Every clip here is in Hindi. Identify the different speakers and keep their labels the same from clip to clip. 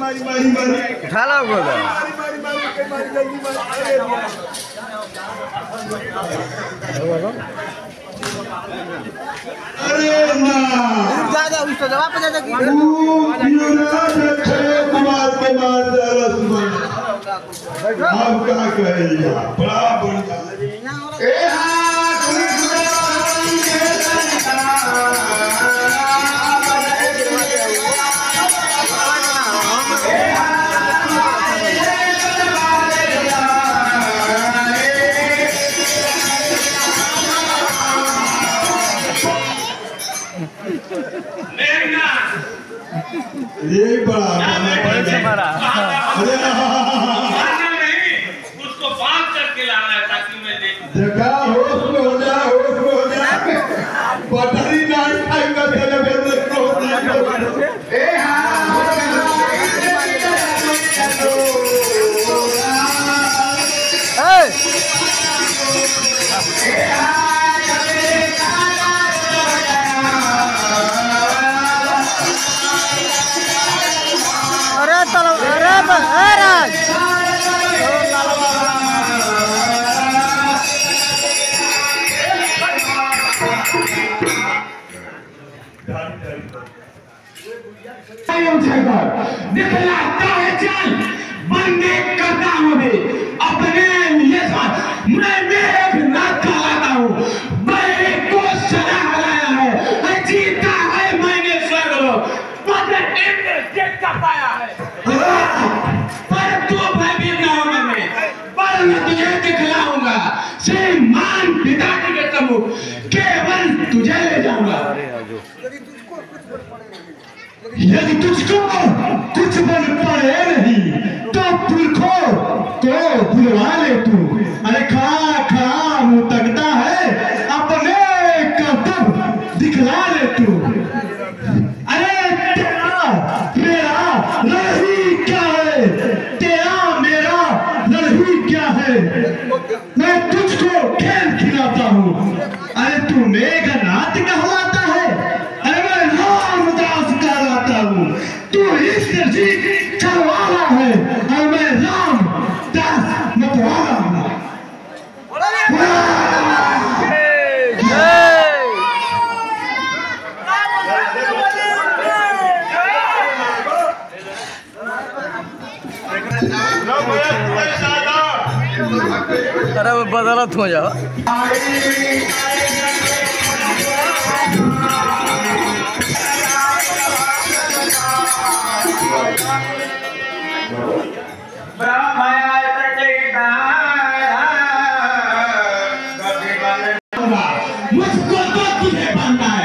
Speaker 1: मारी मारी मारी मारी
Speaker 2: उठा लो गोदा
Speaker 1: मारी मारी मारी के मारी जल्दी मारी अरे दिया अरे ना
Speaker 2: ज़्यादा उसको जवाब पे जाता कि
Speaker 1: युवराज अक्षय कुमार के मार डाला सुमन हम क्या कहेंगे बड़ा बढ़िया ए हाँ ये बड़ा
Speaker 3: दिखलाता है चल बंदे करता हूँ भी अपने लिए साथ मैं मेघ नाथ कहलाता हूँ। मेरे को सदा हराया है। जीता है मैंने स्वर्ग। पद इंद्र देखता पाया है। पर तू भयभीत न होगा मैं। पर मैं तुझे दिखलाऊँगा। श्रीमान पिताजी के समूह। केवल तुझे ले जाऊँगा। यदि तुझको कुछ बन पाए नहीं तो पुरखो तो बुलवा ले तू। अरे अरे
Speaker 2: बदलत हो जाओ।
Speaker 3: मुझको तो तुझे बांधना है।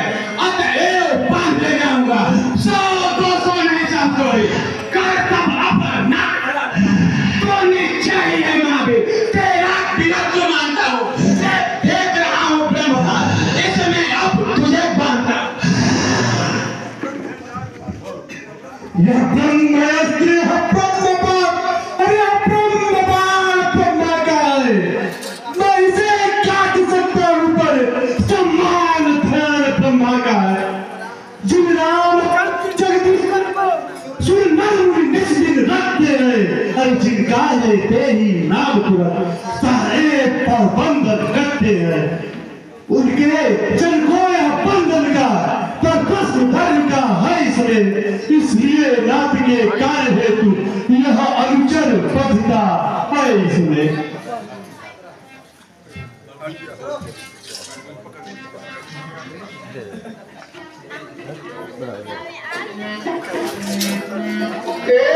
Speaker 3: यह ब्रह्म है ब्रह्म अरे ब्रह्म बाप का है मैं इसे काट सकता हूँ पर सम्मान ध्यान ब्रह्मा का है। जिन राम जगदीश सुन नर निज रखते रहे अरे जिनका लेते ही नाम तुरंत सारे प्रबंधन करते हैं, उनके जन यह बंधन का तपस्व धर्म का है इसमें। इसलिए नाथ के कार्य हेतु यह अनुचर बद्धता है इसमें।
Speaker 4: कौन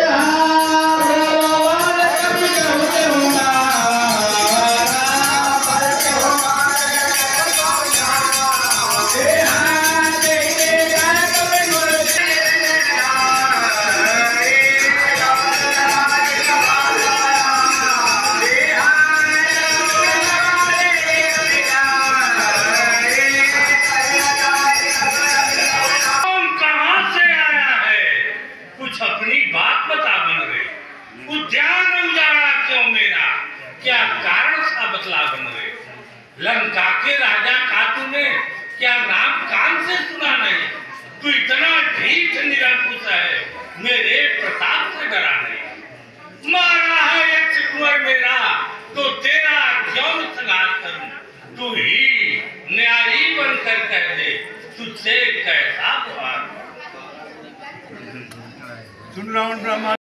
Speaker 4: ध्यान उजाड़ा क्यों मेरा। क्या कारण था बतला बनवे लंका के राजा का तूने क्या नाम कान से सुना नहीं? तू इतना ढीठ निरंकुश है, मेरे प्रताप से डरा नहीं। मारा है एक मेरा तो तेरा क्यों संघात करूँ। तू ही न्यायी बनकर कह दे तुझसे कैसा
Speaker 5: सुन रहा हूँ